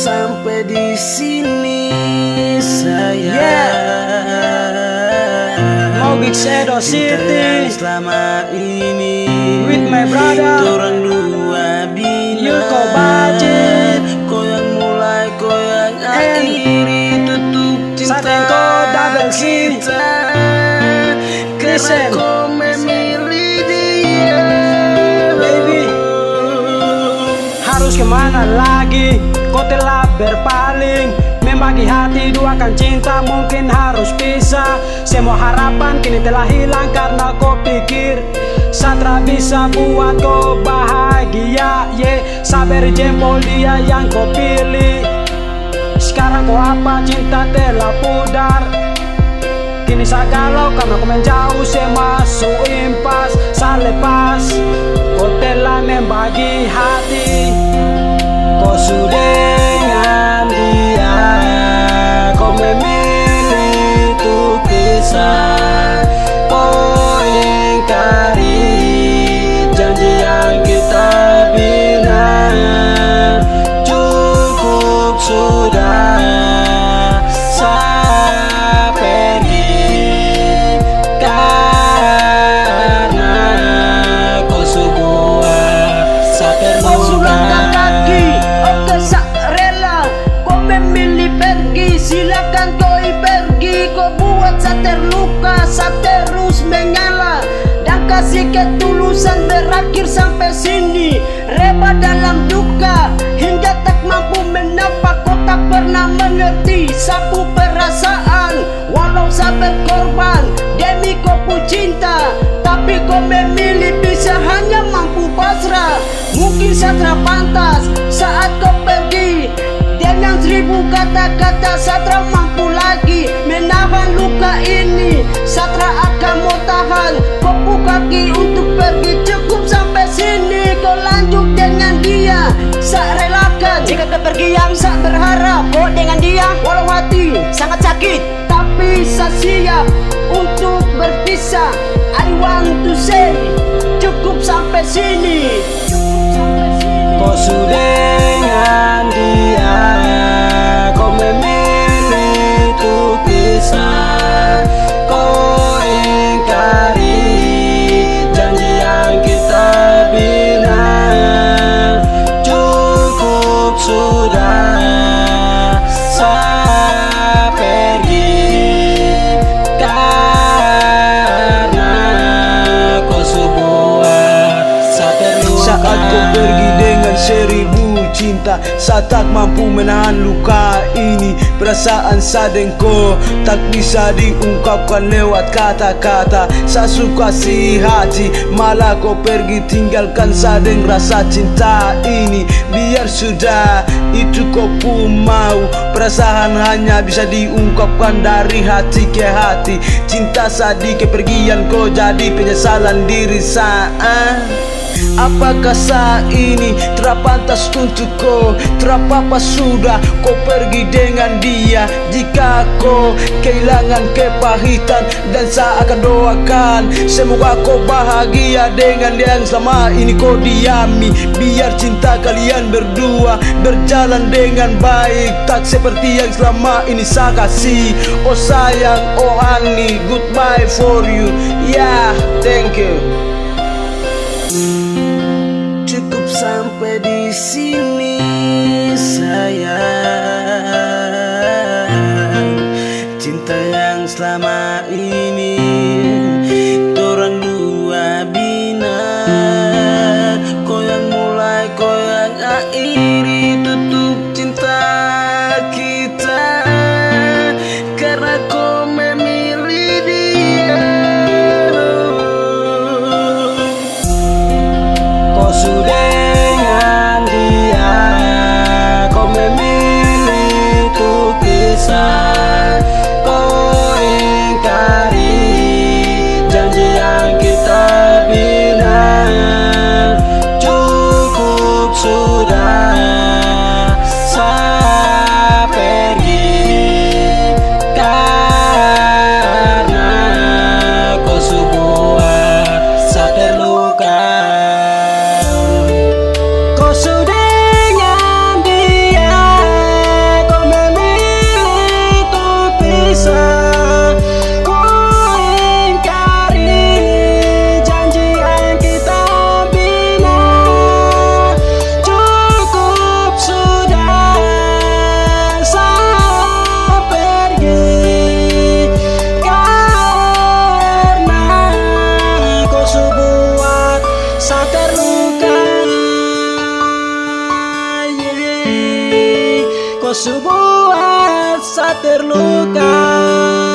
sampai di sini saya yeah. Mau Big Shadow City. selama ini. With my brother. Orang dua bina Yuko Kau yang mulai kau yang akhiri Tutup cinta Satengko Double C kita. Krisen kau memilih dia. Baby. Harus ke mana lagi Kau telah berpaling Membagi hati dua kan cinta mungkin harus pisah Semua harapan kini telah hilang karena kau pikir. Satra bisa buat kau bahagia yeah. Sabar jempol dia yang kau pilih. Sekarang kau apa? Cinta telah pudar. Kini saya galau karena kau menjauh Saya masuk impas. Saya lepas Kau telah membagi hati. Kau sudah untuk kasih ketulusan berakhir sampai sini. Reba dalam duka, hingga tak mampu menapa Kau tak pernah mengerti sapu perasaan. Walau saya berkorban, demi kau pun cinta Tapi kau memilih bisa hanya mampu pasrah. Mungkin Satra pantas saat kau pergi Dengan seribu kata-kata Satra mampu lagi. Menahan luka ini Satra akan mau tahan kaki untuk pergi. Cukup sampai sini Kau lanjut dengan dia. Sak relakan Jika kepergian sak berharap Kau dengan dia. Walau hati sangat sakit Tapi saya siap untuk berpisah. I want to say Cukup sampai sini. Kau sudah dengan dia cinta Saya tak mampu menahan luka ini. Perasaan sadengko Tak bisa diungkapkan lewat kata-kata. Saya suka si hati Malah kau pergi tinggalkan. Sadeng rasa cinta ini Biar sudah. Itu kau pun mau. Perasaan hanya bisa diungkapkan dari hati ke hati. Cinta sadi kepergian kau jadi penyesalan diri saya Apakah saat ini terpantas untuk kau Terapa sudah kau pergi dengan dia? Jika kau kehilangan kepahitan Dan saya akan doakan Semoga kau bahagia dengan dia yang selama ini kau diami. Biar cinta kalian berdua berjalan dengan baik Tak seperti yang selama ini saya kasih. Oh sayang, oh honey, goodbye for you. Yeah, thank you sampai di sini sayang. Cinta yang selama ini untuk subo a esa.